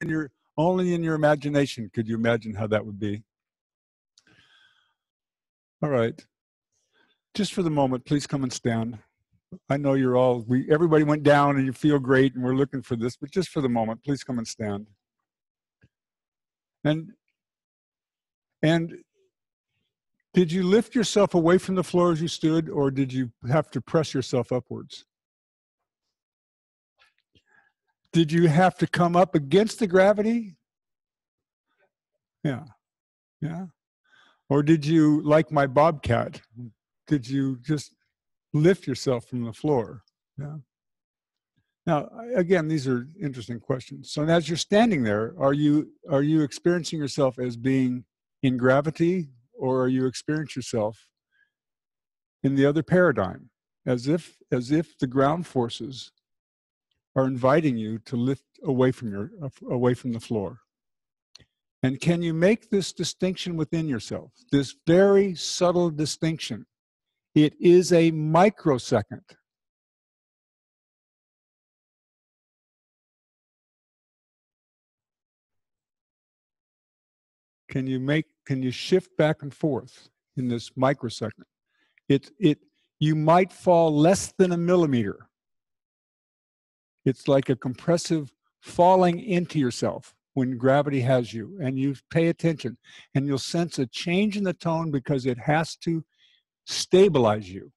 in your only in your imagination could you imagine how that would be. All right. Just for the moment, please come and stand. I know you're all we everybody went down and you feel great and we're looking for this, but just for the moment, please come and stand. And and did you lift yourself away from the floor as you stood, or did you have to press yourself upwards? Did you have to come up against the gravity? Yeah. Yeah. Or did you, like my bobcat, did you just lift yourself from the floor? Yeah. Now, again, these are interesting questions. So as you're standing there, are you are you experiencing yourself as being in gravity or are you experience yourself in the other paradigm as if as if the ground forces are inviting you to lift away from your uh, away from the floor. And can you make this distinction within yourself this very subtle distinction? It is a microsecond. Can you make can you shift back and forth in this microsecond? It it you might fall less than a millimeter it's like a compressive falling into yourself when gravity has you and you pay attention and you'll sense a change in the tone because it has to stabilize you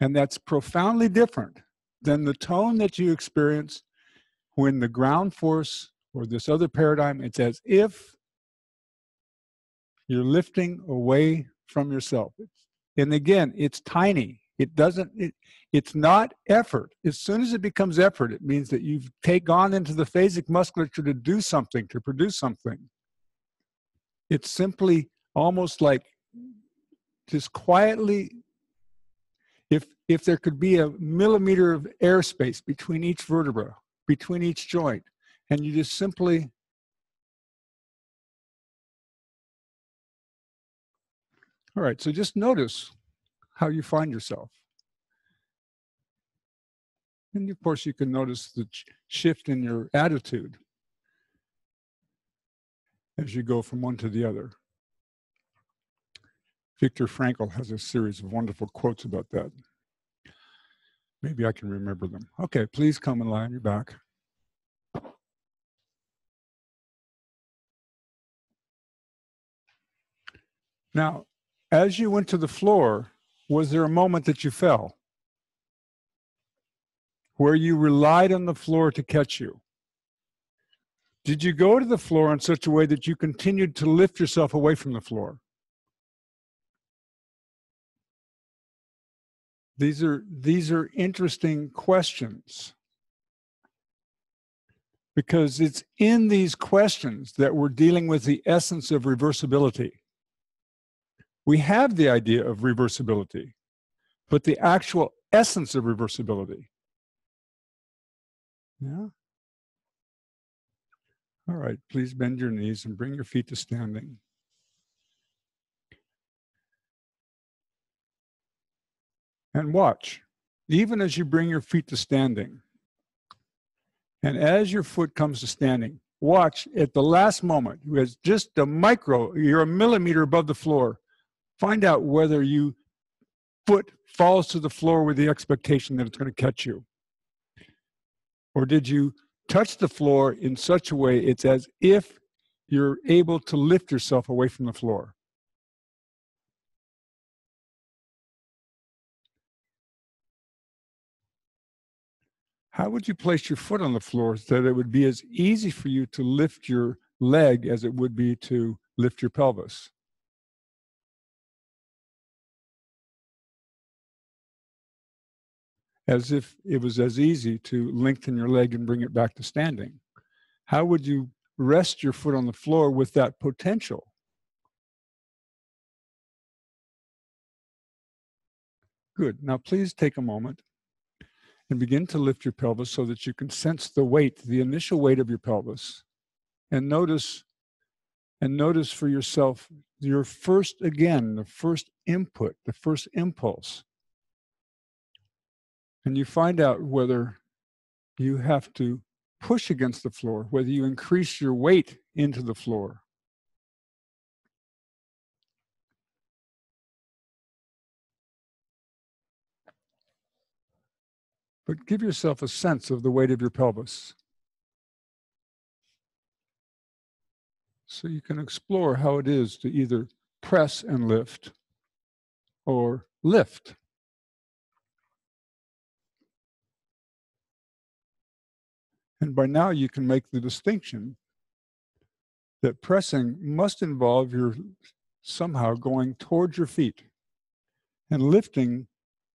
and that's profoundly different than the tone that you experience when the ground force or this other paradigm it's as if you're lifting away from yourself. And again, it's tiny. It doesn't, it, it's not effort. As soon as it becomes effort, it means that you've take on into the phasic musculature to do something, to produce something. It's simply almost like just quietly, if, if there could be a millimeter of airspace between each vertebra, between each joint, and you just simply All right, so just notice how you find yourself. And of course, you can notice the shift in your attitude as you go from one to the other. Viktor Frankl has a series of wonderful quotes about that. Maybe I can remember them. Okay, please come and lie on your back. Now, as you went to the floor, was there a moment that you fell? Where you relied on the floor to catch you? Did you go to the floor in such a way that you continued to lift yourself away from the floor? These are, these are interesting questions because it's in these questions that we're dealing with the essence of reversibility we have the idea of reversibility, but the actual essence of reversibility. Yeah. All right, please bend your knees and bring your feet to standing. And watch, even as you bring your feet to standing, and as your foot comes to standing, watch at the last moment, as just a micro, you're a millimeter above the floor, Find out whether you foot falls to the floor with the expectation that it's going to catch you. Or did you touch the floor in such a way it's as if you're able to lift yourself away from the floor? How would you place your foot on the floor so that it would be as easy for you to lift your leg as it would be to lift your pelvis? As if it was as easy to lengthen your leg and bring it back to standing. How would you rest your foot on the floor with that potential? Good. Now, please take a moment and begin to lift your pelvis so that you can sense the weight, the initial weight of your pelvis. And notice, and notice for yourself your first, again, the first input, the first impulse and you find out whether you have to push against the floor, whether you increase your weight into the floor. But give yourself a sense of the weight of your pelvis. So you can explore how it is to either press and lift or lift. And by now you can make the distinction that pressing must involve your somehow going towards your feet. And lifting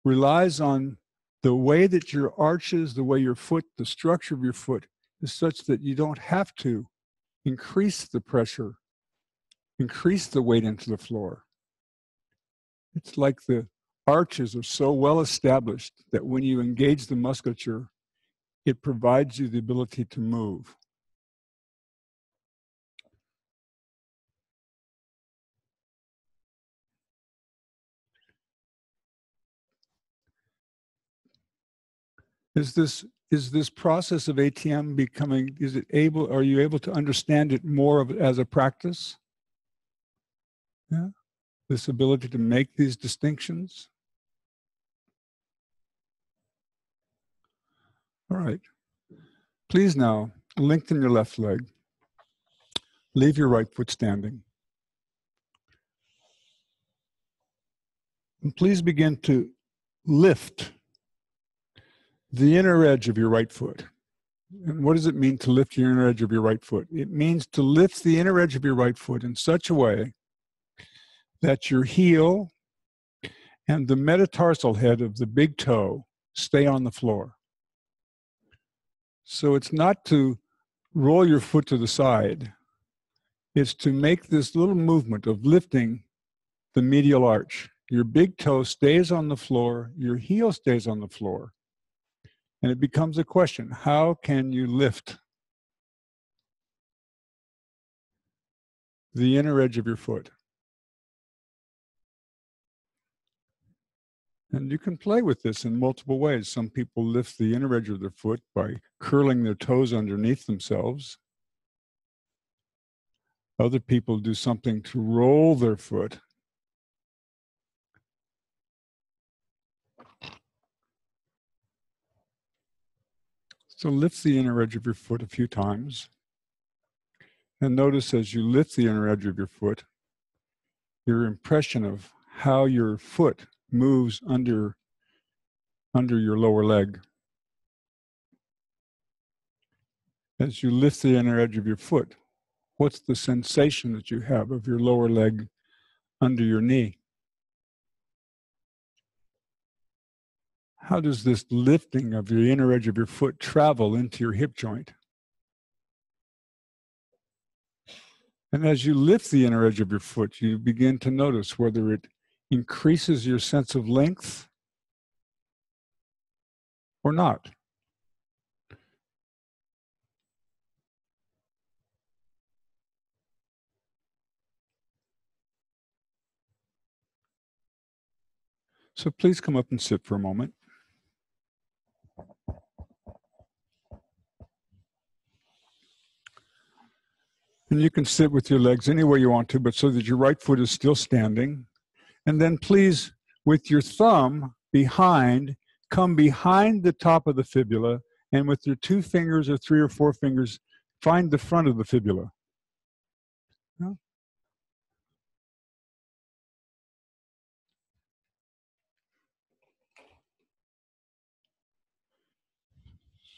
relies on the way that your arches, the way your foot, the structure of your foot is such that you don't have to increase the pressure, increase the weight into the floor. It's like the arches are so well established that when you engage the musculature, it provides you the ability to move. Is this is this process of ATM becoming is it able are you able to understand it more of as a practice? Yeah. This ability to make these distinctions. All right. Please now lengthen your left leg. Leave your right foot standing. And please begin to lift the inner edge of your right foot. And what does it mean to lift the inner edge of your right foot? It means to lift the inner edge of your right foot in such a way that your heel and the metatarsal head of the big toe stay on the floor. So it's not to roll your foot to the side, it's to make this little movement of lifting the medial arch. Your big toe stays on the floor, your heel stays on the floor. And it becomes a question how can you lift the inner edge of your foot? And you can play with this in multiple ways. Some people lift the inner edge of their foot by curling their toes underneath themselves. Other people do something to roll their foot. So lift the inner edge of your foot a few times. And notice as you lift the inner edge of your foot, your impression of how your foot moves under under your lower leg. As you lift the inner edge of your foot, what's the sensation that you have of your lower leg under your knee? How does this lifting of the inner edge of your foot travel into your hip joint? And as you lift the inner edge of your foot, you begin to notice whether it increases your sense of length or not. So please come up and sit for a moment. And you can sit with your legs anywhere you want to, but so that your right foot is still standing. And then please, with your thumb behind, come behind the top of the fibula, and with your two fingers or three or four fingers, find the front of the fibula.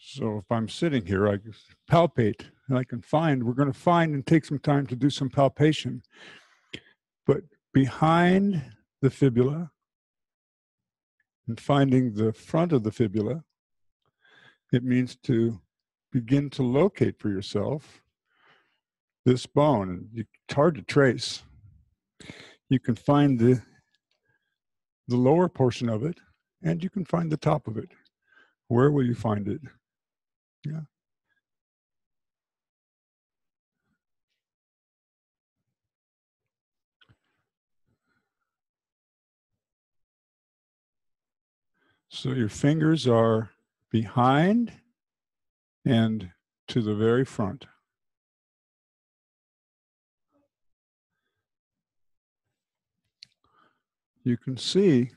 So if I'm sitting here, I palpate and I can find, we're going to find and take some time to do some palpation. But behind the fibula and finding the front of the fibula, it means to begin to locate for yourself this bone. It's hard to trace. You can find the, the lower portion of it and you can find the top of it. Where will you find it? Yeah. So your fingers are behind and to the very front. You can see,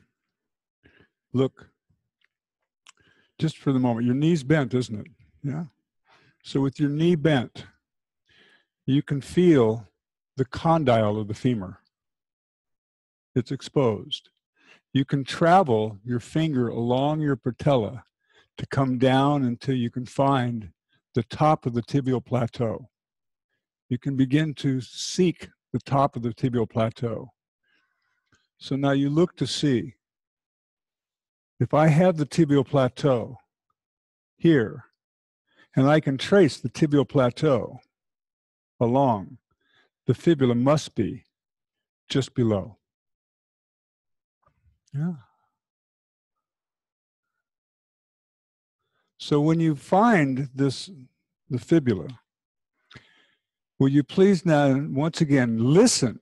look, just for the moment, your knee's bent, isn't it? Yeah. So with your knee bent, you can feel the condyle of the femur. It's exposed. You can travel your finger along your patella to come down until you can find the top of the tibial plateau. You can begin to seek the top of the tibial plateau. So now you look to see if I have the tibial plateau here, and I can trace the tibial plateau along, the fibula must be just below. Yeah. So when you find this, the fibula, will you please now, once again, listen.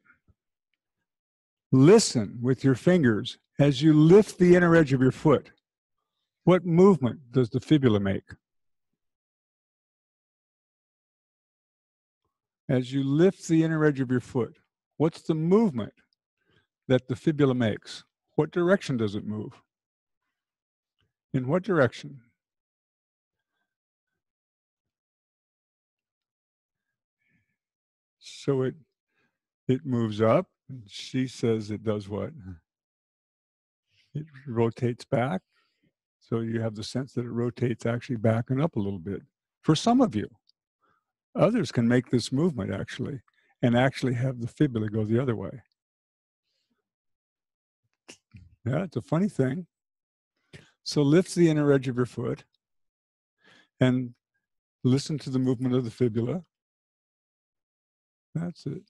Listen with your fingers as you lift the inner edge of your foot. What movement does the fibula make? As you lift the inner edge of your foot, what's the movement that the fibula makes? What direction does it move? In what direction? So it it moves up. And she says it does what? It rotates back. So you have the sense that it rotates actually back and up a little bit. For some of you, others can make this movement actually and actually have the fibula go the other way. Yeah, it's a funny thing. So lift the inner edge of your foot and listen to the movement of the fibula. That's it.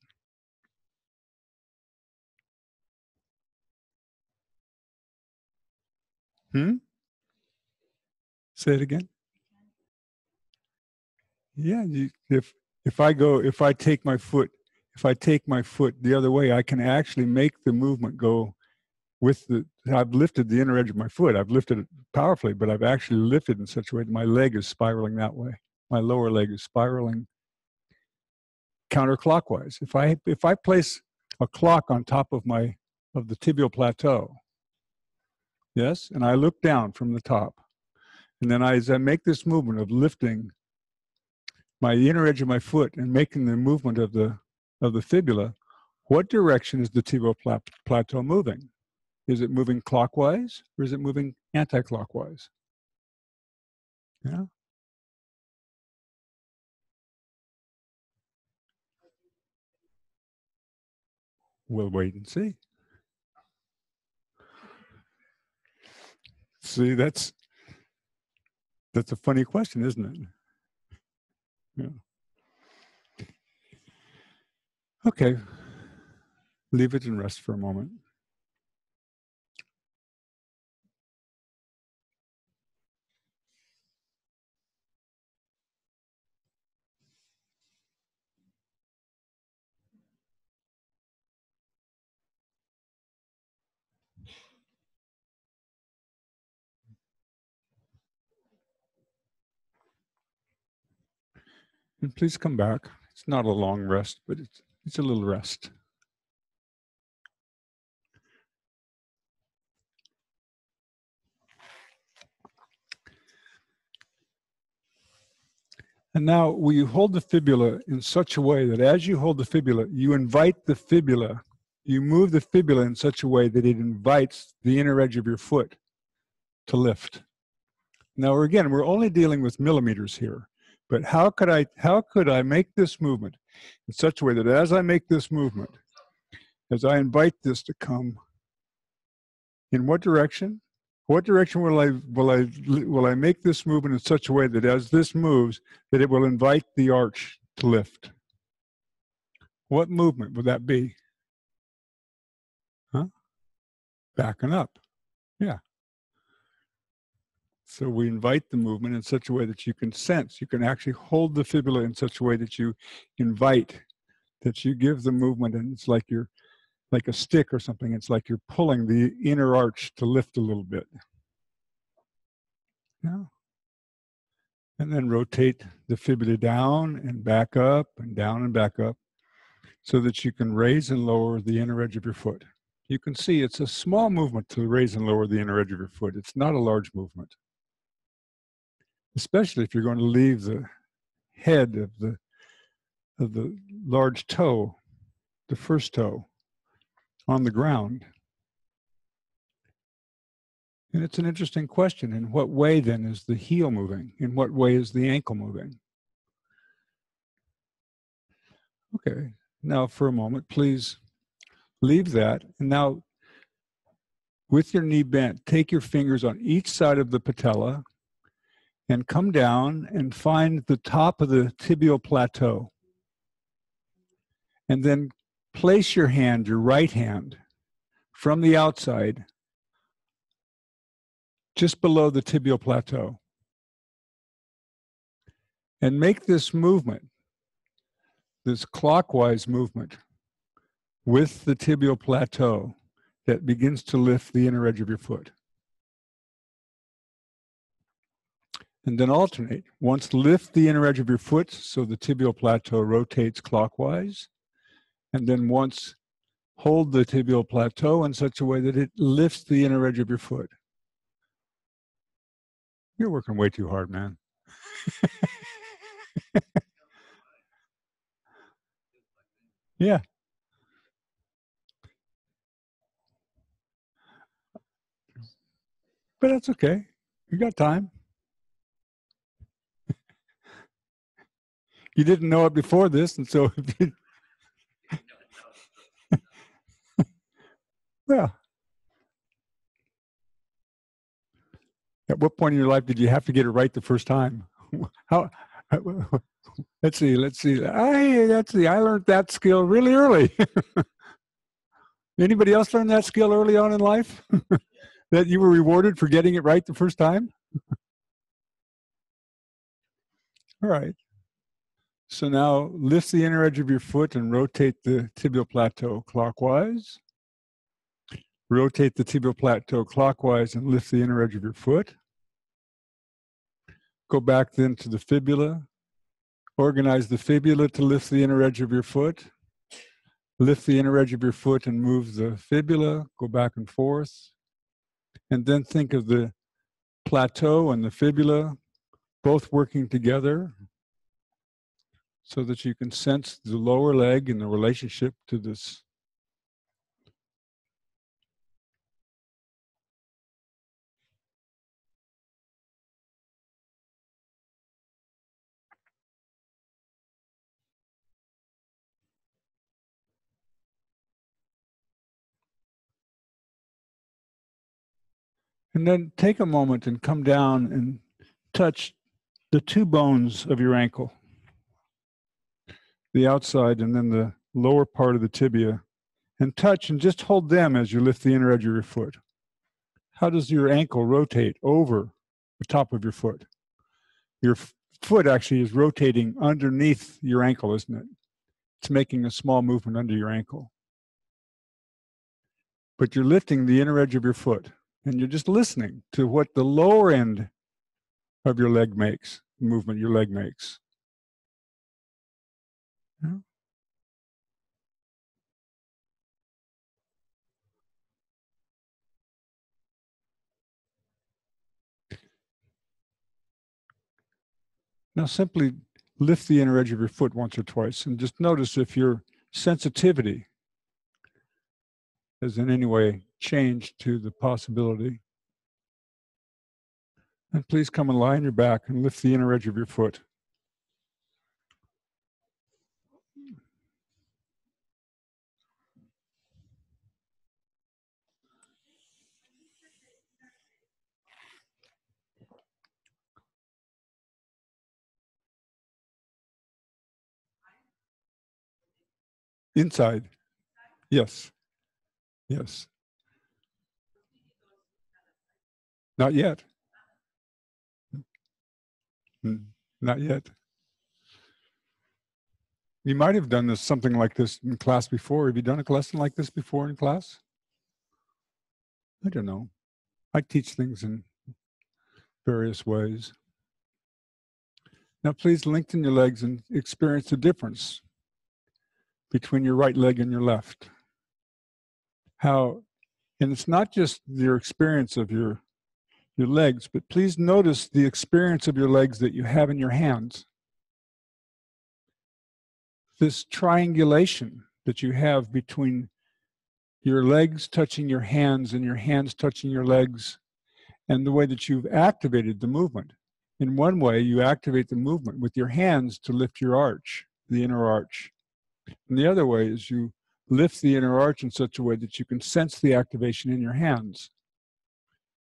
Hmm? Say it again. Yeah, you, if if I go, if I take my foot, if I take my foot the other way, I can actually make the movement go with the. I've lifted the inner edge of my foot. I've lifted it powerfully, but I've actually lifted in such a way that my leg is spiraling that way. My lower leg is spiraling counterclockwise. If I if I place a clock on top of my of the tibial plateau, yes, and I look down from the top, and then I, as I make this movement of lifting my inner edge of my foot and making the movement of the of the fibula, what direction is the tibial plateau moving? Is it moving clockwise or is it moving anti-clockwise? Yeah. We'll wait and see. See, that's that's a funny question, isn't it? Yeah. Okay. Leave it and rest for a moment. And please come back. It's not a long rest, but it's, it's a little rest. And now will you hold the fibula in such a way that as you hold the fibula, you invite the fibula, you move the fibula in such a way that it invites the inner edge of your foot to lift. Now again, we're only dealing with millimeters here. But how could I how could I make this movement in such a way that as I make this movement, as I invite this to come, in what direction? What direction will I will I will I make this movement in such a way that as this moves, that it will invite the arch to lift? What movement would that be? Huh? Backing up. Yeah. So we invite the movement in such a way that you can sense, you can actually hold the fibula in such a way that you invite, that you give the movement, and it's like you're like a stick or something. It's like you're pulling the inner arch to lift a little bit. Yeah. And then rotate the fibula down and back up and down and back up so that you can raise and lower the inner edge of your foot. You can see it's a small movement to raise and lower the inner edge of your foot. It's not a large movement, especially if you're going to leave the head of the of the large toe, the first toe, on the ground. And it's an interesting question. In what way then is the heel moving? In what way is the ankle moving? Okay, now for a moment, please leave that. And now, with your knee bent, take your fingers on each side of the patella and come down and find the top of the tibial plateau. And then place your hand, your right hand, from the outside just below the tibial plateau. And make this movement, this clockwise movement with the tibial plateau that begins to lift the inner edge of your foot. And then alternate. Once lift the inner edge of your foot so the tibial plateau rotates clockwise. And then once hold the tibial plateau in such a way that it lifts the inner edge of your foot. You're working way too hard, man. yeah. But that's okay. You got time. You didn't know it before this, and so well, At what point in your life did you have to get it right the first time? How? Let's see. Let's see. I let's see. I learned that skill really early. Anybody else learn that skill early on in life? that you were rewarded for getting it right the first time? All right. So now lift the inner edge of your foot and rotate the tibial plateau clockwise. Rotate the tibial plateau clockwise and lift the inner edge of your foot. Go back then to the fibula. Organize the fibula to lift the inner edge of your foot. Lift the inner edge of your foot and move the fibula. Go back and forth. And then think of the plateau and the fibula both working together so that you can sense the lower leg in the relationship to this. And then take a moment and come down and touch the two bones of your ankle the outside and then the lower part of the tibia and touch and just hold them as you lift the inner edge of your foot. How does your ankle rotate over the top of your foot? Your foot actually is rotating underneath your ankle, isn't it? It's making a small movement under your ankle. But you're lifting the inner edge of your foot and you're just listening to what the lower end of your leg makes, movement your leg makes. Now simply lift the inner edge of your foot once or twice and just notice if your sensitivity has in any way changed to the possibility. And please come and lie on your back and lift the inner edge of your foot. Inside. Yes. Yes. Not yet. Hmm, not yet. You might have done this something like this in class before. Have you done a lesson like this before in class? I don't know. I teach things in various ways. Now, please lengthen your legs and experience the difference between your right leg and your left. How, and it's not just your experience of your your legs, but please notice the experience of your legs that you have in your hands. This triangulation that you have between your legs touching your hands and your hands touching your legs, and the way that you've activated the movement. In one way, you activate the movement with your hands to lift your arch, the inner arch. And the other way is you lift the inner arch in such a way that you can sense the activation in your hands.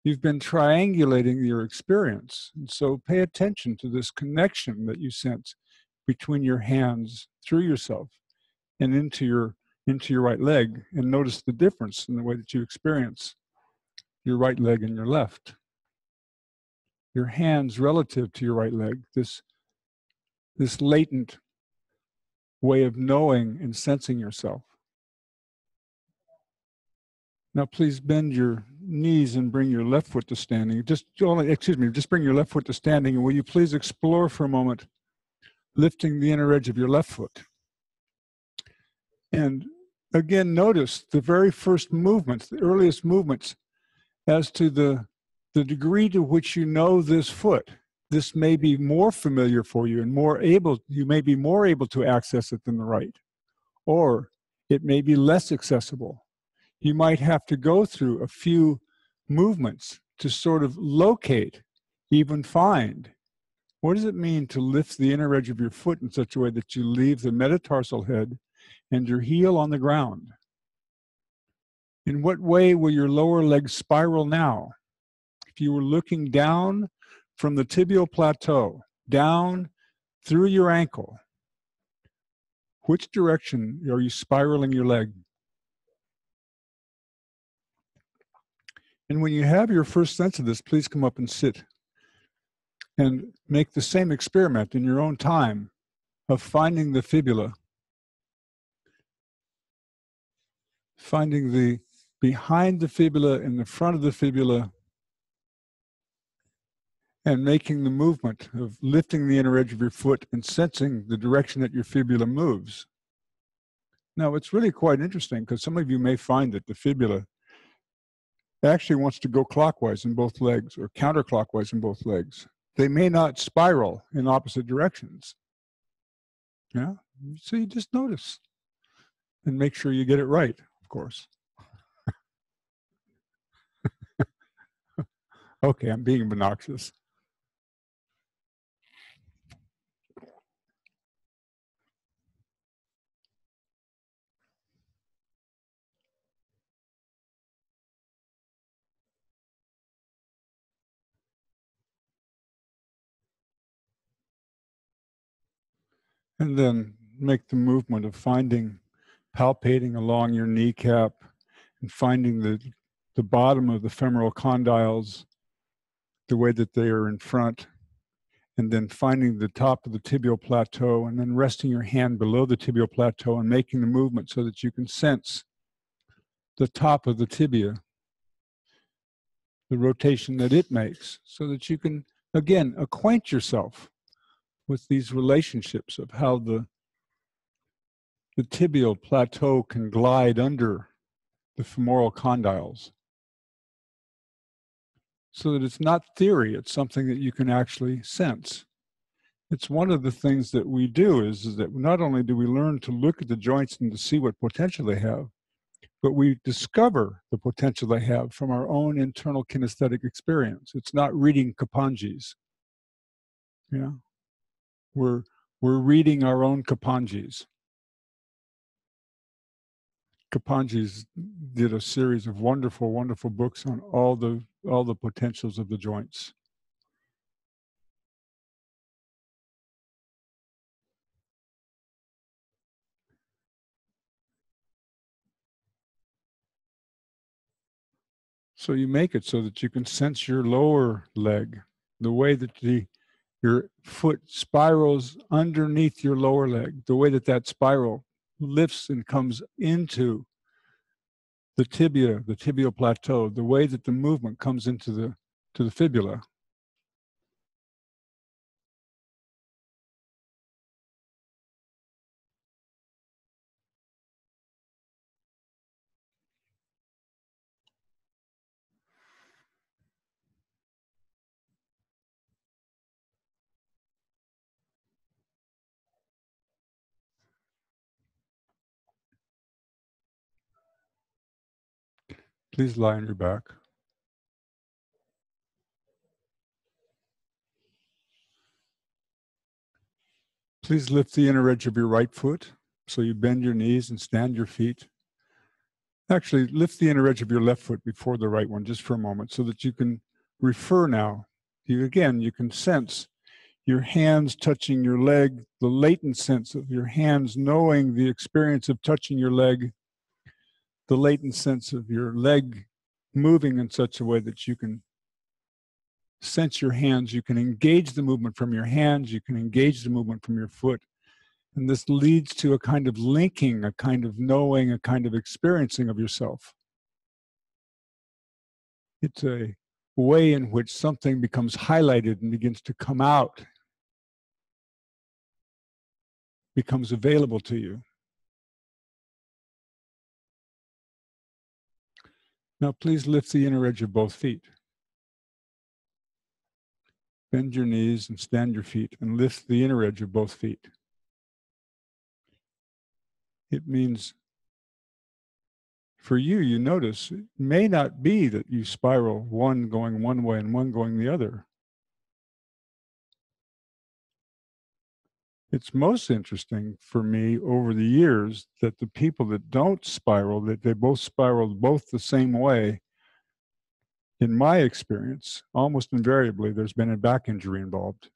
You've been triangulating your experience. And so pay attention to this connection that you sense between your hands through yourself and into your into your right leg and notice the difference in the way that you experience your right leg and your left. Your hands relative to your right leg, this, this latent way of knowing and sensing yourself. Now, please bend your knees and bring your left foot to standing. Just, only, excuse me, just bring your left foot to standing. And will you please explore for a moment lifting the inner edge of your left foot? And again, notice the very first movements, the earliest movements, as to the, the degree to which you know this foot. This may be more familiar for you and more able, you may be more able to access it than the right. Or it may be less accessible. You might have to go through a few movements to sort of locate, even find. What does it mean to lift the inner edge of your foot in such a way that you leave the metatarsal head and your heel on the ground. In what way will your lower leg spiral now? If you were looking down from the tibial plateau, down through your ankle, which direction are you spiraling your leg? And when you have your first sense of this, please come up and sit and make the same experiment in your own time of finding the fibula finding the behind the fibula and the front of the fibula and making the movement of lifting the inner edge of your foot and sensing the direction that your fibula moves. Now, it's really quite interesting because some of you may find that the fibula actually wants to go clockwise in both legs or counterclockwise in both legs. They may not spiral in opposite directions. Yeah, so you just notice and make sure you get it right of course. okay, I'm being obnoxious. And then make the movement of finding palpating along your kneecap and finding the, the bottom of the femoral condyles the way that they are in front, and then finding the top of the tibial plateau, and then resting your hand below the tibial plateau and making the movement so that you can sense the top of the tibia, the rotation that it makes, so that you can, again, acquaint yourself with these relationships of how the the tibial plateau can glide under the femoral condyles. So that it's not theory, it's something that you can actually sense. It's one of the things that we do is, is that not only do we learn to look at the joints and to see what potential they have, but we discover the potential they have from our own internal kinesthetic experience. It's not reading Kapandjis. You know, we're we're reading our own Kapandjis. Kapandji's did a series of wonderful, wonderful books on all the all the potentials of the joints. So you make it so that you can sense your lower leg, the way that the your foot spirals underneath your lower leg, the way that that spiral lifts and comes into the tibia, the tibial plateau, the way that the movement comes into the to the fibula. Please lie on your back. Please lift the inner edge of your right foot so you bend your knees and stand your feet. Actually, lift the inner edge of your left foot before the right one just for a moment so that you can refer now. You again, you can sense your hands touching your leg, the latent sense of your hands knowing the experience of touching your leg, the latent sense of your leg moving in such a way that you can sense your hands, you can engage the movement from your hands, you can engage the movement from your foot. And this leads to a kind of linking, a kind of knowing, a kind of experiencing of yourself. It's a way in which something becomes highlighted and begins to come out, becomes available to you. Now, please lift the inner edge of both feet. Bend your knees and stand your feet and lift the inner edge of both feet. It means for you, you notice it may not be that you spiral one going one way and one going the other. It's most interesting for me over the years that the people that don't spiral, that they both spiral both the same way. In my experience, almost invariably, there's been a back injury involved.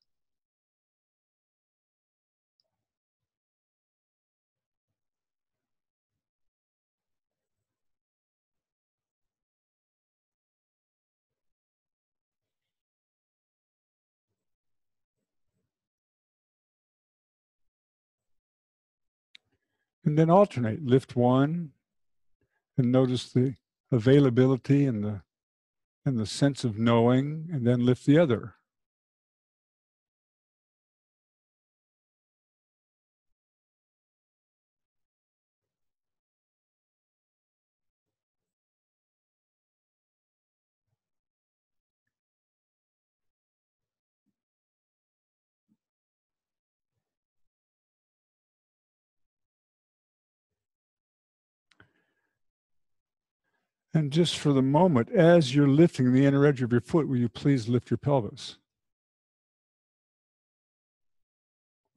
And then alternate, lift one and notice the availability and the and the sense of knowing, and then lift the other. And just for the moment, as you're lifting the inner edge of your foot, will you please lift your pelvis?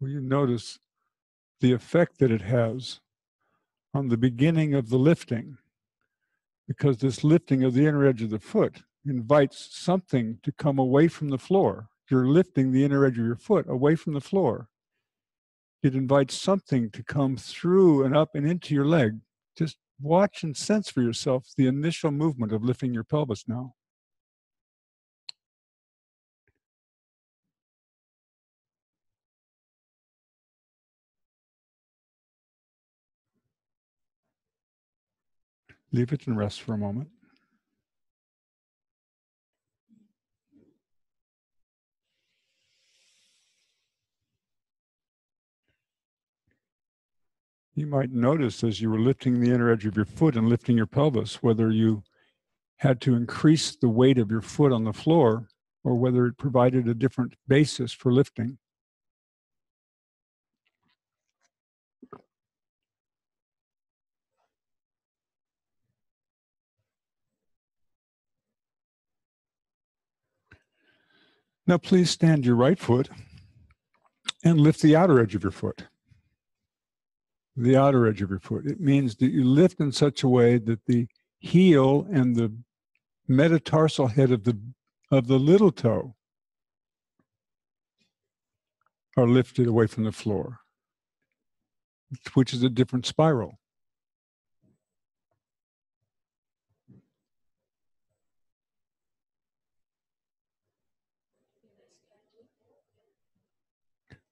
Will you notice the effect that it has on the beginning of the lifting? Because this lifting of the inner edge of the foot invites something to come away from the floor. You're lifting the inner edge of your foot away from the floor. It invites something to come through and up and into your leg. Just watch and sense for yourself the initial movement of lifting your pelvis now. Leave it and rest for a moment. You might notice as you were lifting the inner edge of your foot and lifting your pelvis whether you had to increase the weight of your foot on the floor or whether it provided a different basis for lifting. Now, please stand your right foot and lift the outer edge of your foot the outer edge of your foot. It means that you lift in such a way that the heel and the metatarsal head of the of the little toe are lifted away from the floor, which is a different spiral.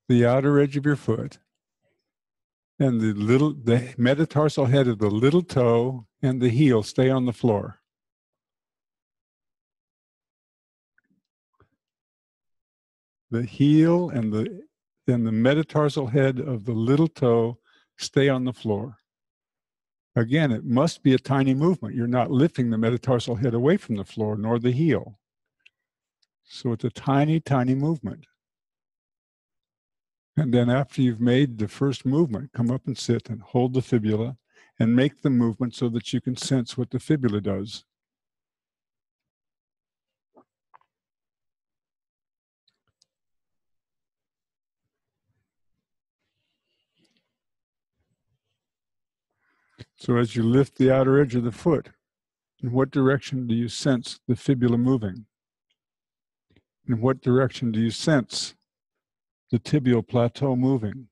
The outer edge of your foot and the little the metatarsal head of the little toe and the heel stay on the floor. The heel and the and the metatarsal head of the little toe stay on the floor. Again, it must be a tiny movement. You're not lifting the metatarsal head away from the floor, nor the heel. So it's a tiny, tiny movement. And then after you've made the first movement, come up and sit and hold the fibula and make the movement so that you can sense what the fibula does. So as you lift the outer edge of the foot, in what direction do you sense the fibula moving? In what direction do you sense the tibial plateau moving?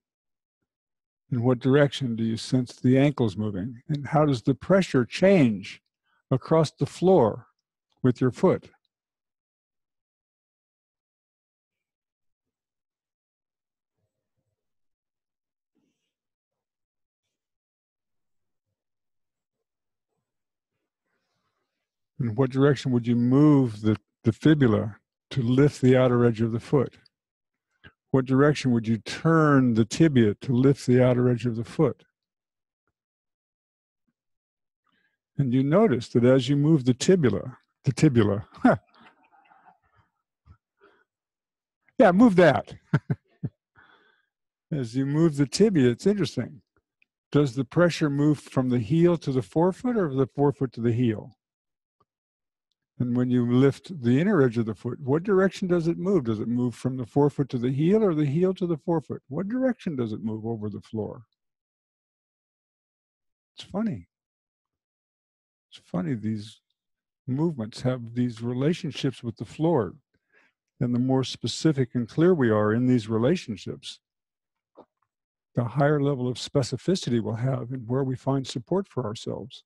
In what direction do you sense the ankles moving? And how does the pressure change across the floor with your foot? In what direction would you move the, the fibula to lift the outer edge of the foot? What direction would you turn the tibia to lift the outer edge of the foot? And you notice that as you move the tibula, the tibula, yeah, move that. as you move the tibia, it's interesting. Does the pressure move from the heel to the forefoot or the forefoot to the heel? And when you lift the inner edge of the foot, what direction does it move? Does it move from the forefoot to the heel or the heel to the forefoot? What direction does it move over the floor? It's funny. It's funny, these movements have these relationships with the floor. And the more specific and clear we are in these relationships, the higher level of specificity we'll have and where we find support for ourselves.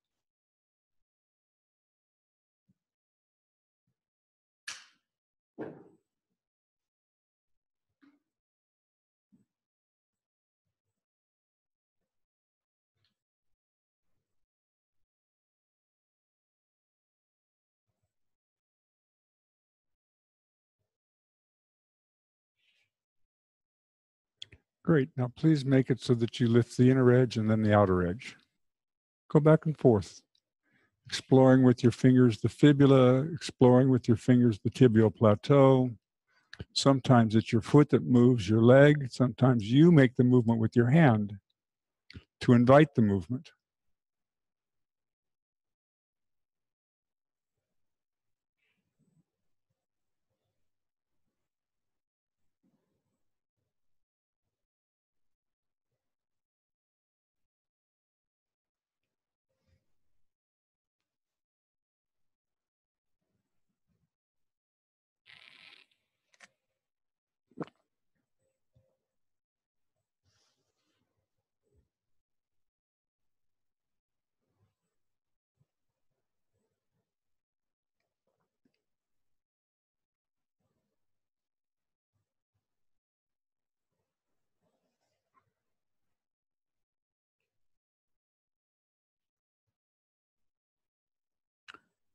Great. Now please make it so that you lift the inner edge and then the outer edge. Go back and forth, exploring with your fingers the fibula, exploring with your fingers the tibial plateau. Sometimes it's your foot that moves your leg. Sometimes you make the movement with your hand to invite the movement.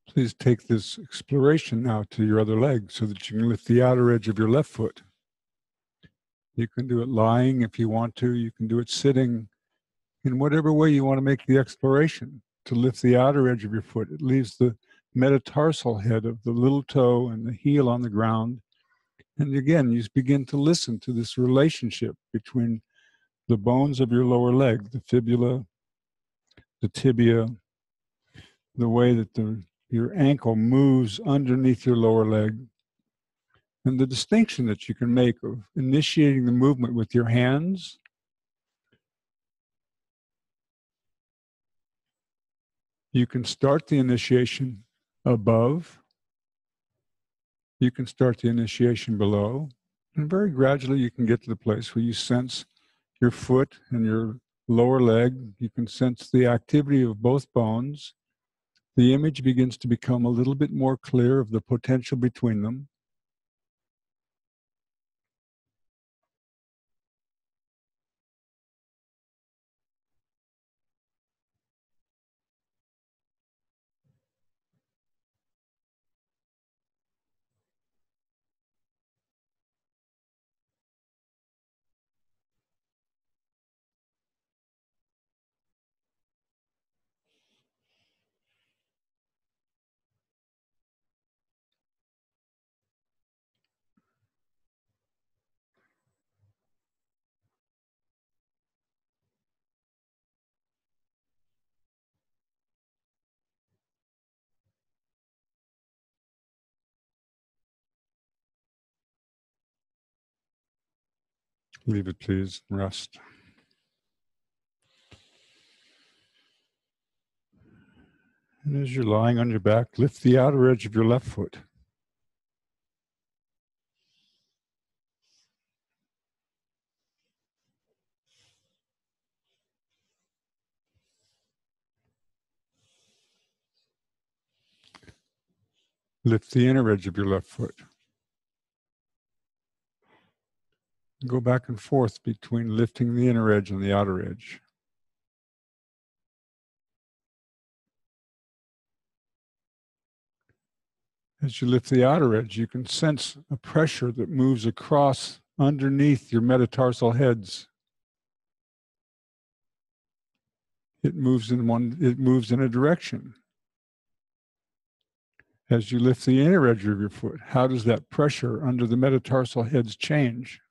Please take this exploration now to your other leg so that you can lift the outer edge of your left foot. You can do it lying if you want to. You can do it sitting in whatever way you want to make the exploration to lift the outer edge of your foot. It leaves the metatarsal head of the little toe and the heel on the ground. And again, you begin to listen to this relationship between the bones of your lower leg, the fibula, the tibia, the way that the your ankle moves underneath your lower leg. And the distinction that you can make of initiating the movement with your hands you can start the initiation above, you can start the initiation below, and very gradually you can get to the place where you sense your foot and your lower leg. You can sense the activity of both bones the image begins to become a little bit more clear of the potential between them. Leave it, please. Rest. And as you're lying on your back, lift the outer edge of your left foot. Lift the inner edge of your left foot. Go back and forth between lifting the inner edge and the outer edge. As you lift the outer edge, you can sense a pressure that moves across underneath your metatarsal heads. It moves in one, it moves in a direction. As you lift the inner edge of your foot, how does that pressure under the metatarsal heads change?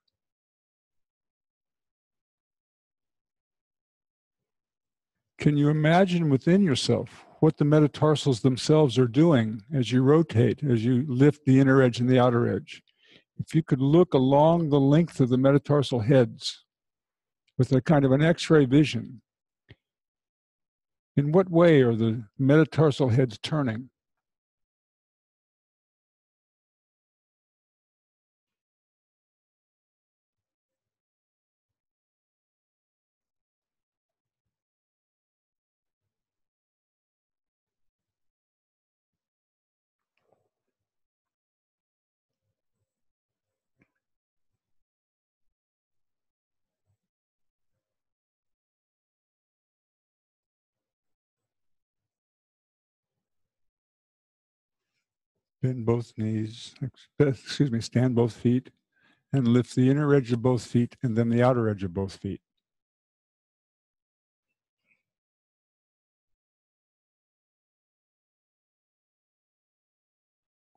Can you imagine within yourself what the metatarsals themselves are doing as you rotate, as you lift the inner edge and the outer edge? If you could look along the length of the metatarsal heads with a kind of an x ray vision, in what way are the metatarsal heads turning? Bend both knees, excuse me, stand both feet and lift the inner edge of both feet and then the outer edge of both feet.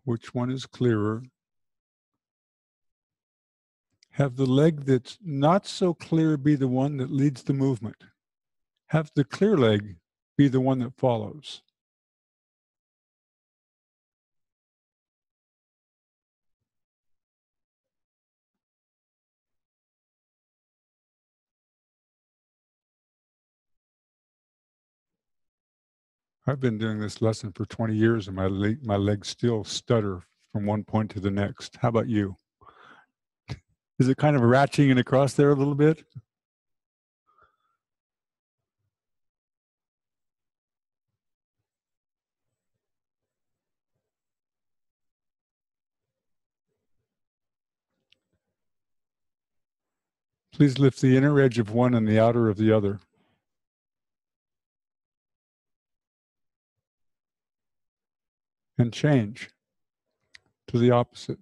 Which one is clearer? Have the leg that's not so clear be the one that leads the movement. Have the clear leg be the one that follows. I've been doing this lesson for 20 years and my, leg, my legs still stutter from one point to the next. How about you? Is it kind of ratcheting across there a little bit? Please lift the inner edge of one and the outer of the other. And change to the opposite.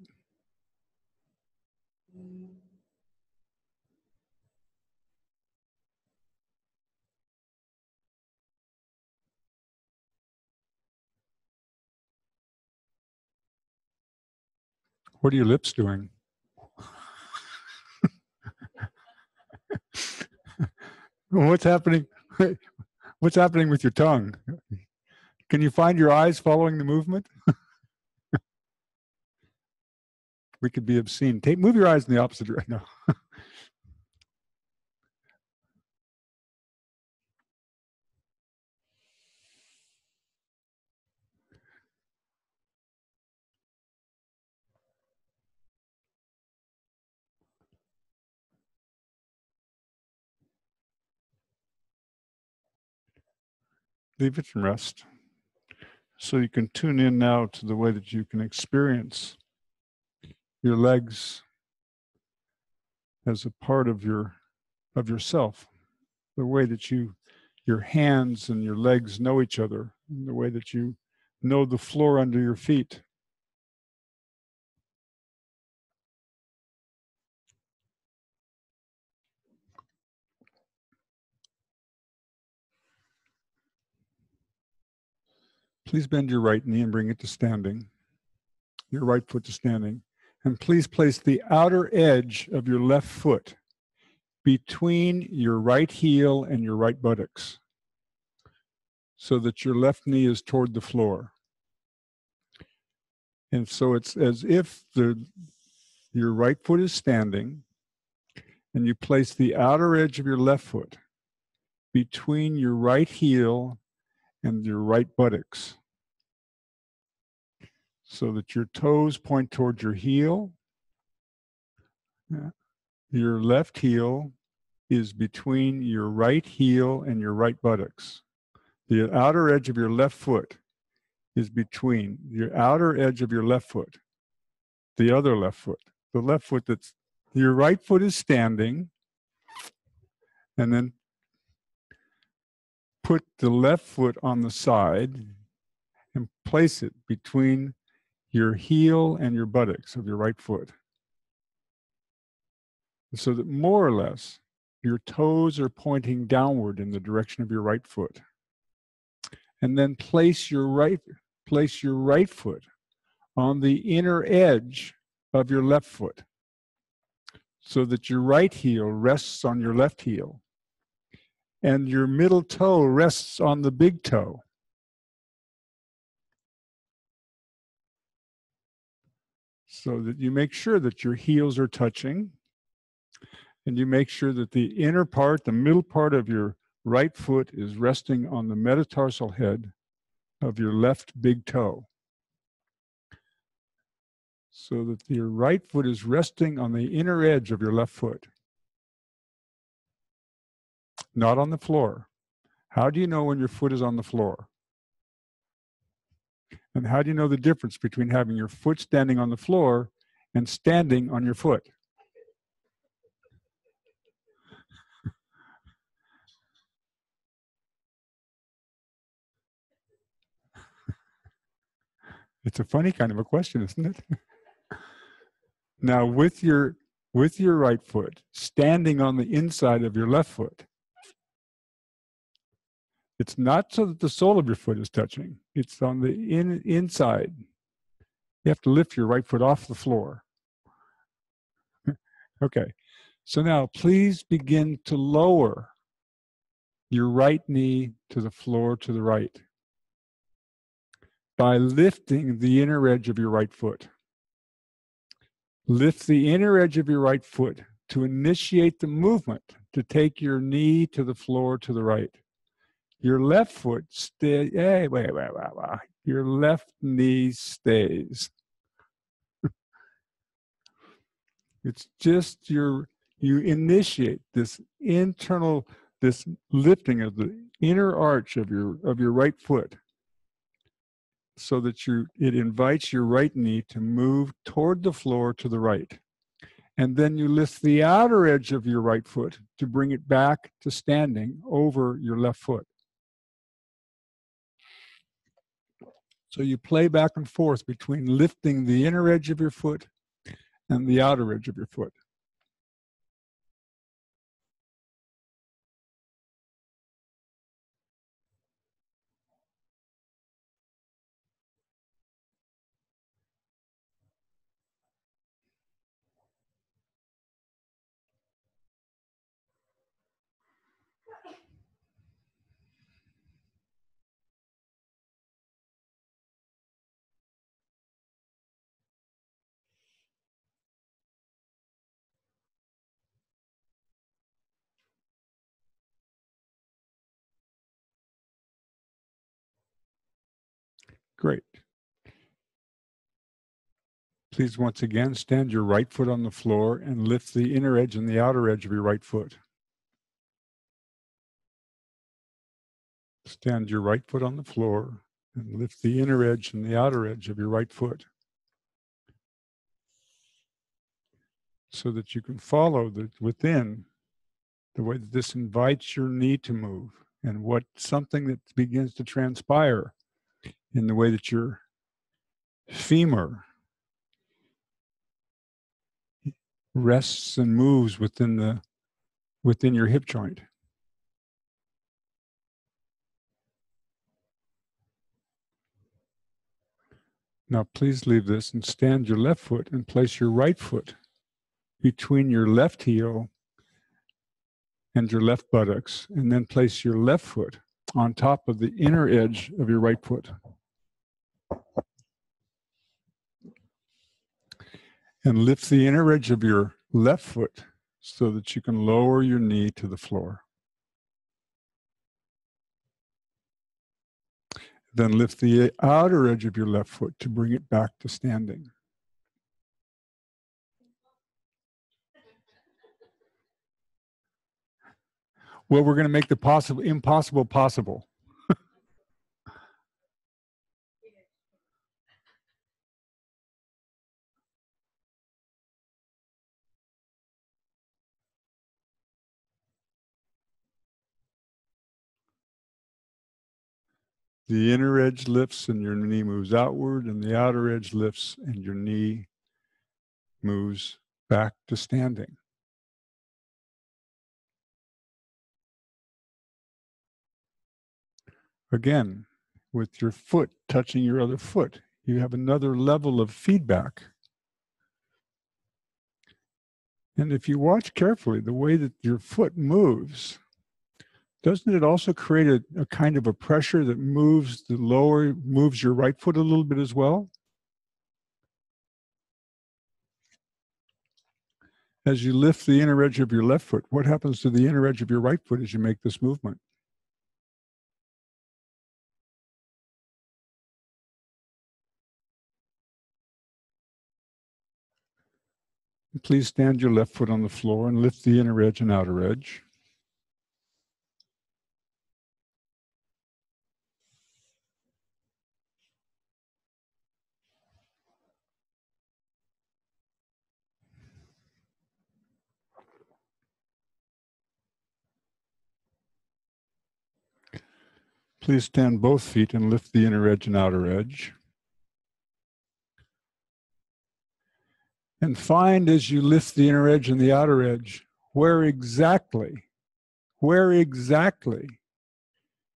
What are your lips doing? What's happening? What's happening with your tongue? Can you find your eyes following the movement? we could be obscene. Take, move your eyes in the opposite direction. No. Leave it and rest. So you can tune in now to the way that you can experience your legs as a part of your of yourself. The way that you your hands and your legs know each other, the way that you know the floor under your feet. Please bend your right knee and bring it to standing, your right foot to standing. And please place the outer edge of your left foot between your right heel and your right buttocks so that your left knee is toward the floor. And so it's as if the your right foot is standing and you place the outer edge of your left foot between your right heel and your right buttocks so that your toes point towards your heel. Your left heel is between your right heel and your right buttocks. The outer edge of your left foot is between your outer edge of your left foot, the other left foot, the left foot that's your right foot is standing, and then put the left foot on the side and place it between your heel and your buttocks of your right foot. So that more or less your toes are pointing downward in the direction of your right foot. And then place your right place your right foot on the inner edge of your left foot so that your right heel rests on your left heel and your middle toe rests on the big toe. So that you make sure that your heels are touching and you make sure that the inner part, the middle part of your right foot is resting on the metatarsal head of your left big toe. So that your right foot is resting on the inner edge of your left foot, not on the floor. How do you know when your foot is on the floor? And how do you know the difference between having your foot standing on the floor and standing on your foot? It's a funny kind of a question, isn't it? now, with your with your right foot standing on the inside of your left foot, it's not so that the sole of your foot is touching. It's on the in, inside. You have to lift your right foot off the floor. okay. So now please begin to lower your right knee to the floor to the right by lifting the inner edge of your right foot. Lift the inner edge of your right foot to initiate the movement to take your knee to the floor to the right. Your left foot stay. Hey, wait, wait, wait, wait. Your left knee stays. it's just your you initiate this internal this lifting of the inner arch of your of your right foot so that you it invites your right knee to move toward the floor to the right. And then you lift the outer edge of your right foot to bring it back to standing over your left foot. So you play back and forth between lifting the inner edge of your foot and the outer edge of your foot. Great. Please once again stand your right foot on the floor and lift the inner edge and the outer edge of your right foot. Stand your right foot on the floor and lift the inner edge and the outer edge of your right foot. So that you can follow the within the way that this invites your knee to move and what something that begins to transpire in the way that your femur rests and moves within the within your hip joint. Now please leave this and stand your left foot and place your right foot between your left heel and your left buttocks and then place your left foot on top of the inner edge of your right foot. And lift the inner edge of your left foot so that you can lower your knee to the floor. Then lift the outer edge of your left foot to bring it back to standing. Well, we're going to make the possible impossible possible. The inner edge lifts and your knee moves outward, and the outer edge lifts and your knee moves back to standing. Again, with your foot touching your other foot, you have another level of feedback. And if you watch carefully the way that your foot moves, doesn't it also create a, a, kind of a pressure that moves the lower, moves your right foot a little bit as well? As you lift the inner edge of your left foot, what happens to the inner edge of your right foot as you make this movement? Please stand your left foot on the floor and lift the inner edge and outer edge. Please stand both feet and lift the inner edge and outer edge. And find as you lift the inner edge and the outer edge where exactly, where exactly,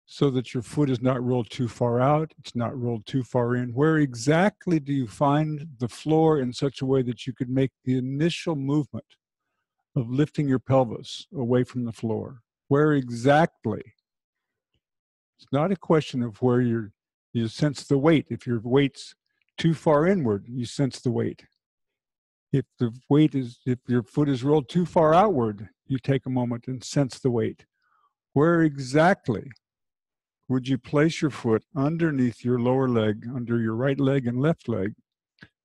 so that your foot is not rolled too far out, it's not rolled too far in. Where exactly do you find the floor in such a way that you could make the initial movement of lifting your pelvis away from the floor? Where exactly? It's not a question of where you're, you sense the weight. If your weight's too far inward, you sense the weight. If the weight is, if your foot is rolled too far outward, you take a moment and sense the weight. Where exactly would you place your foot underneath your lower leg, under your right leg and left leg,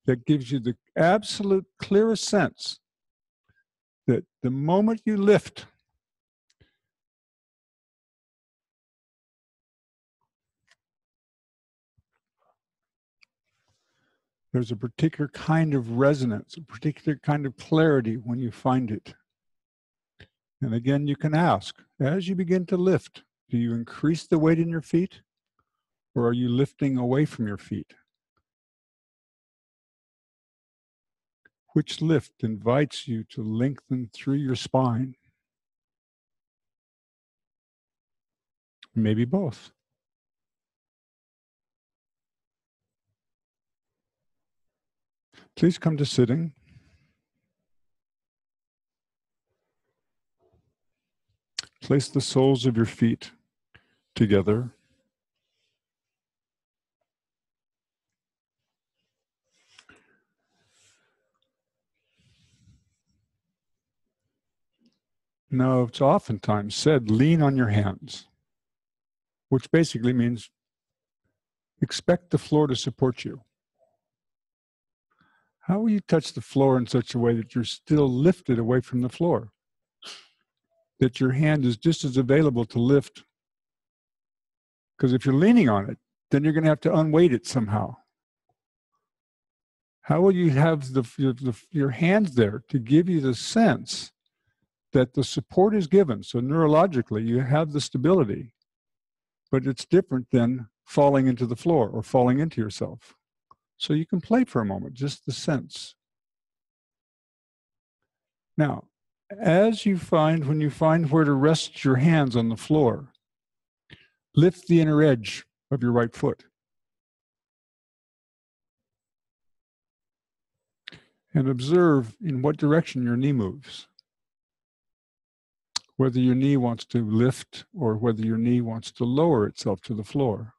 that gives you the absolute clearest sense that the moment you lift There's a particular kind of resonance, a particular kind of clarity when you find it. And again, you can ask as you begin to lift, do you increase the weight in your feet or are you lifting away from your feet? Which lift invites you to lengthen through your spine? Maybe both. Please come to sitting. Place the soles of your feet together. Now, it's oftentimes said lean on your hands, which basically means expect the floor to support you. How will you touch the floor in such a way that you're still lifted away from the floor? That your hand is just as available to lift. Because if you're leaning on it, then you're going to have to unweight it somehow. How will you have the, the, your hands there to give you the sense that the support is given? So neurologically, you have the stability, but it's different than falling into the floor or falling into yourself. So you can play for a moment, just the sense. Now, as you find, when you find where to rest your hands on the floor, lift the inner edge of your right foot. And observe in what direction your knee moves. Whether your knee wants to lift or whether your knee wants to lower itself to the floor.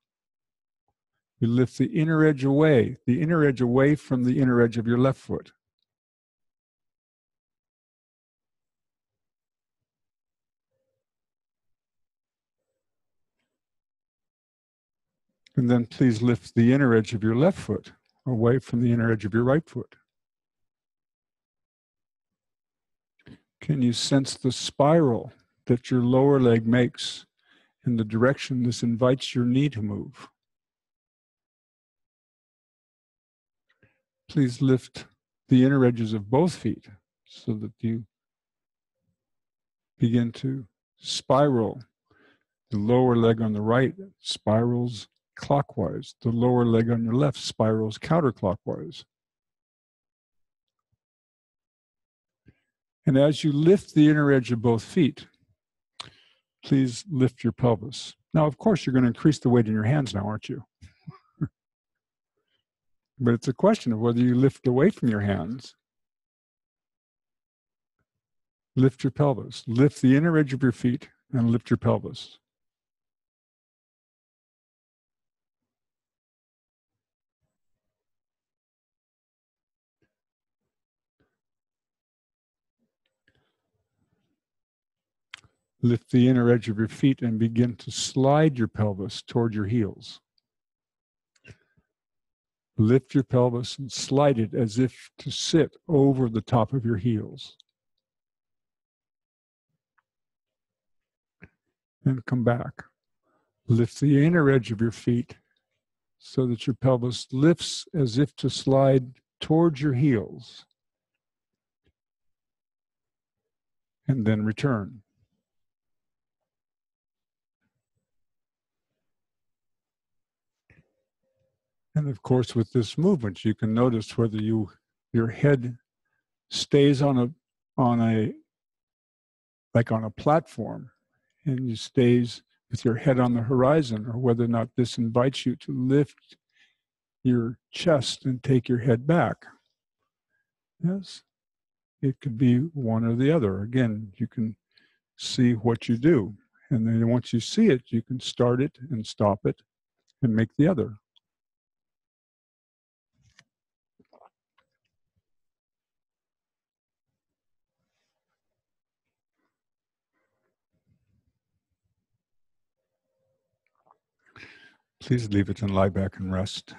You lift the inner edge away, the inner edge away from the inner edge of your left foot. And then please lift the inner edge of your left foot away from the inner edge of your right foot. Can you sense the spiral that your lower leg makes in the direction this invites your knee to move? Please lift the inner edges of both feet so that you begin to spiral. The lower leg on the right spirals clockwise, the lower leg on your left spirals counterclockwise. And as you lift the inner edge of both feet, please lift your pelvis. Now, of course, you're going to increase the weight in your hands now, aren't you? But it's a question of whether you lift away from your hands. Lift your pelvis. Lift the inner edge of your feet and lift your pelvis. Lift the inner edge of your feet and begin to slide your pelvis toward your heels. Lift your pelvis and slide it as if to sit over the top of your heels. And come back. Lift the inner edge of your feet so that your pelvis lifts as if to slide towards your heels. And then return. And of course, with this movement, you can notice whether you your head stays on a on a like on a platform and you stays with your head on the horizon or whether or not this invites you to lift your chest and take your head back. Yes. It could be one or the other. Again, you can see what you do. And then once you see it, you can start it and stop it and make the other. Please leave it and lie back and rest.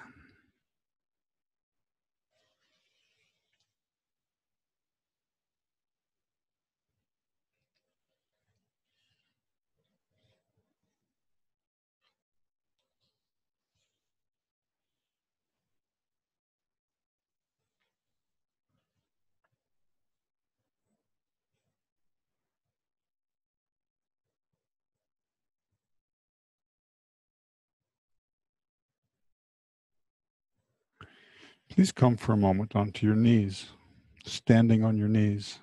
Please come for a moment onto your knees, standing on your knees.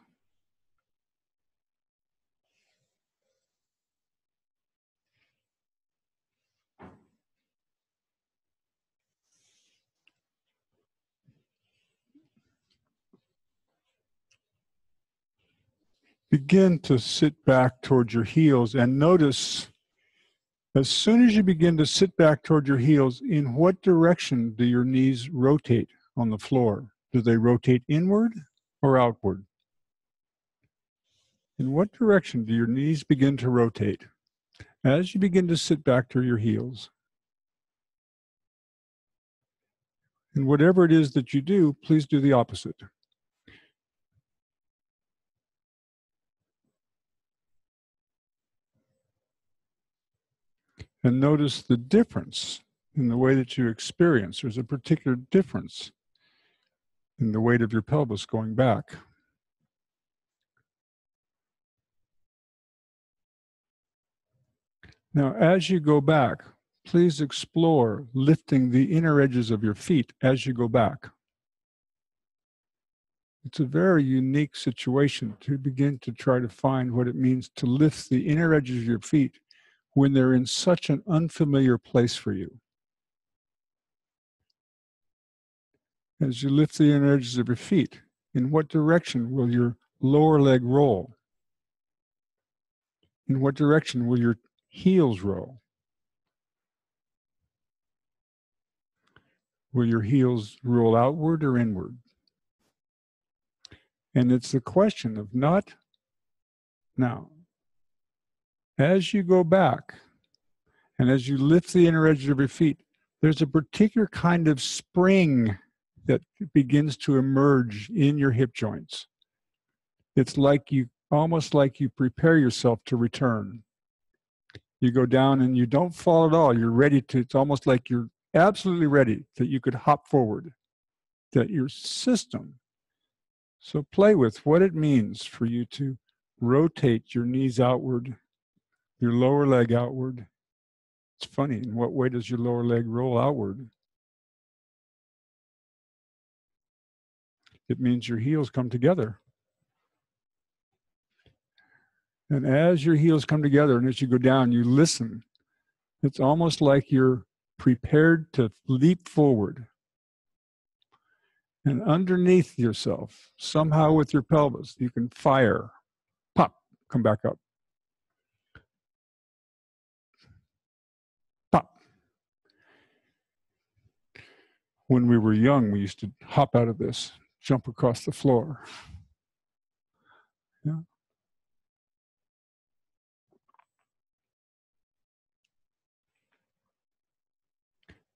Begin to sit back towards your heels and notice as soon as you begin to sit back towards your heels, in what direction do your knees rotate? On the floor? Do they rotate inward or outward? In what direction do your knees begin to rotate as you begin to sit back to your heels? And whatever it is that you do, please do the opposite. And notice the difference in the way that you experience. There's a particular difference and the weight of your pelvis going back. Now, as you go back, please explore lifting the inner edges of your feet as you go back. It's a very unique situation to begin to try to find what it means to lift the inner edges of your feet when they're in such an unfamiliar place for you. As you lift the inner edges of your feet, in what direction will your lower leg roll? In what direction will your heels roll? Will your heels roll outward or inward? And it's the question of not now. As you go back and as you lift the inner edges of your feet, there's a particular kind of spring that begins to emerge in your hip joints. It's like you almost like you prepare yourself to return. You go down and you don't fall at all. You're ready to, it's almost like you're absolutely ready that you could hop forward, that your system. So play with what it means for you to rotate your knees outward, your lower leg outward. It's funny, in what way does your lower leg roll outward? It means your heels come together. And as your heels come together and as you go down, you listen. It's almost like you're prepared to leap forward. And underneath yourself, somehow with your pelvis, you can fire, pop, come back up. Pop. When we were young, we used to hop out of this, jump across the floor. Yeah.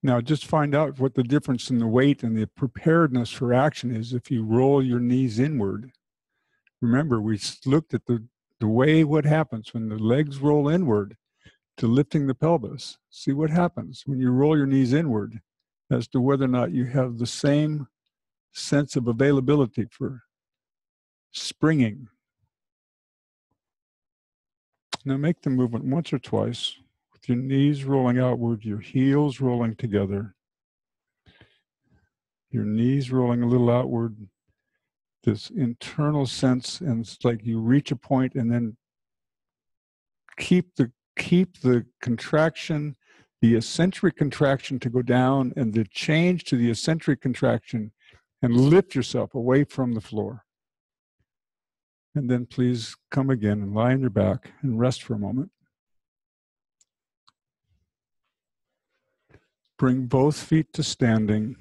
Now, just find out what the difference in the weight and the preparedness for action is if you roll your knees inward. Remember, we looked at the, the way what happens when the legs roll inward to lifting the pelvis. See what happens when you roll your knees inward as to whether or not you have the same sense of availability for springing. Now make the movement once or twice with your knees rolling outward, your heels rolling together, your knees rolling a little outward, this internal sense, and it's like you reach a point and then keep the keep the contraction, the eccentric contraction to go down, and the change to the eccentric contraction, and lift yourself away from the floor. And then please come again and lie on your back and rest for a moment. Bring both feet to standing.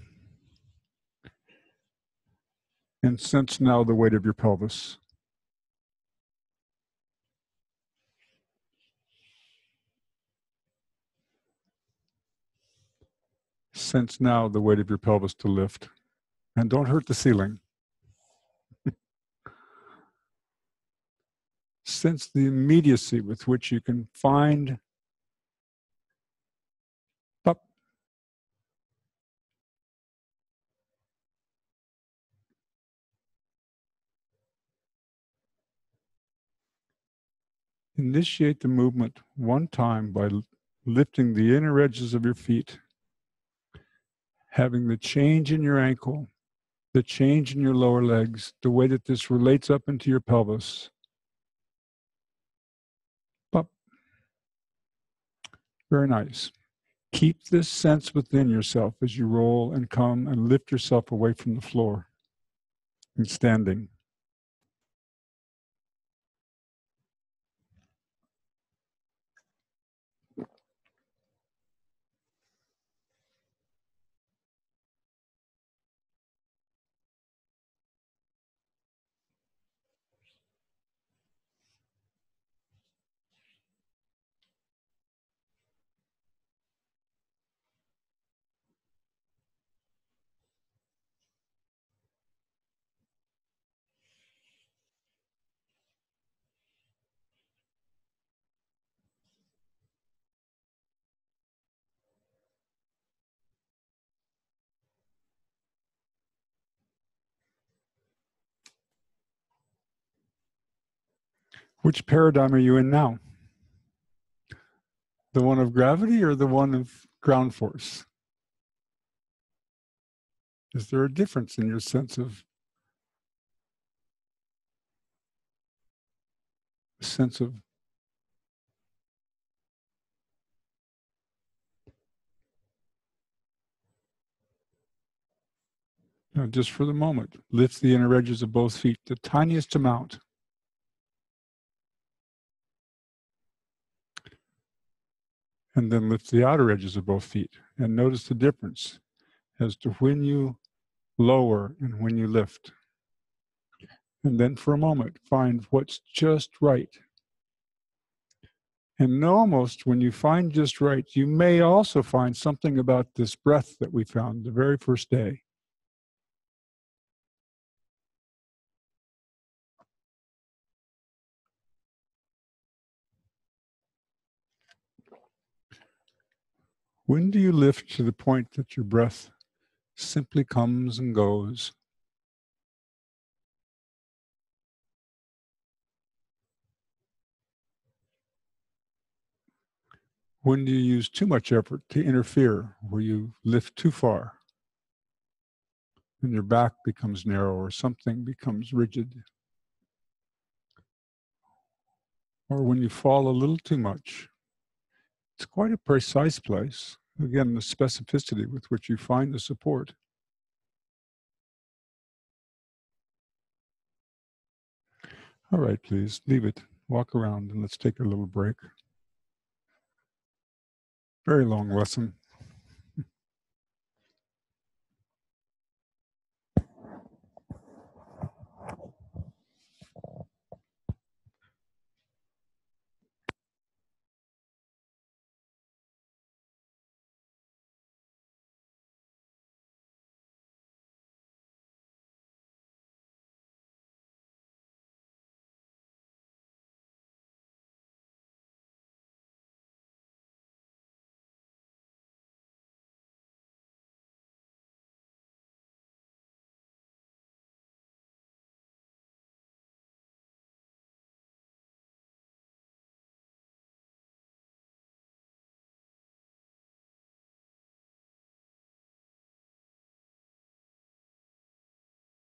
And sense now the weight of your pelvis. Sense now the weight of your pelvis to lift. And don't hurt the ceiling. Sense the immediacy with which you can find Initiate the movement one time by lifting the inner edges of your feet, having the change in your ankle, the change in your lower legs, the way that this relates up into your pelvis. Up. Very nice. Keep this sense within yourself as you roll and come and lift yourself away from the floor and standing. Which paradigm are you in now? The one of gravity or the one of ground force? Is there a difference in your sense of sense of now just for the moment, lift the inner edges of both feet the tiniest amount. And then lift the outer edges of both feet and notice the difference as to when you lower and when you lift. And then for a moment, find what's just right. And almost when you find just right, you may also find something about this breath that we found the very first day. When do you lift to the point that your breath simply comes and goes? When do you use too much effort to interfere, where you lift too far? And your back becomes narrow or something becomes rigid. Or when you fall a little too much. It's quite a precise place. Again, the specificity with which you find the support. All right, please leave it. Walk around and let's take a little break. Very long lesson.